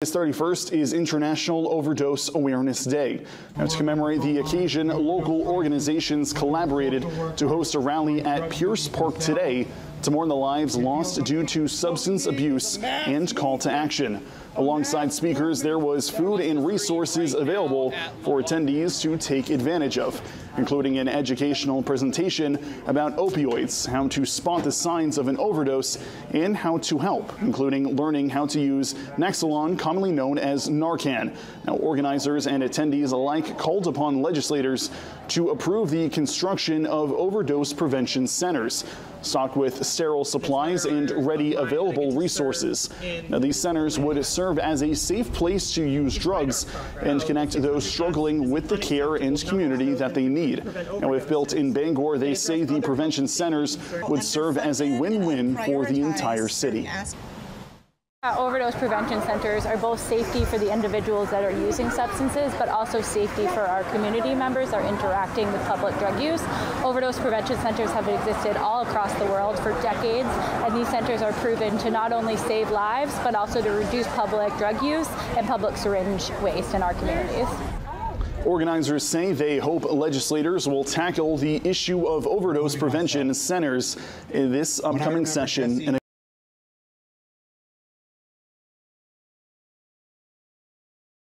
August 31st is International Overdose Awareness Day. Now, to commemorate the occasion, local organizations collaborated to host a rally at Pierce Park today to mourn the lives lost due to substance abuse and call to action. Alongside speakers, there was food and resources available for attendees to take advantage of, including an educational presentation about opioids, how to spot the signs of an overdose, and how to help, including learning how to use naloxone, commonly known as Narcan. Now, organizers and attendees alike called upon legislators to approve the construction of overdose prevention centers stocked with sterile supplies and ready available resources. Now, these centers would serve as a safe place to use drugs and connect those struggling with the care and community that they need. Now, if built in Bangor, they say the prevention centers would serve as a win-win for the entire city. Uh, overdose prevention centers are both safety for the individuals that are using substances, but also safety for our community members that are interacting with public drug use. Overdose prevention centers have existed all across the world for decades, and these centers are proven to not only save lives, but also to reduce public drug use and public syringe waste in our communities. Organizers say they hope legislators will tackle the issue of overdose prevention centers in this upcoming session in a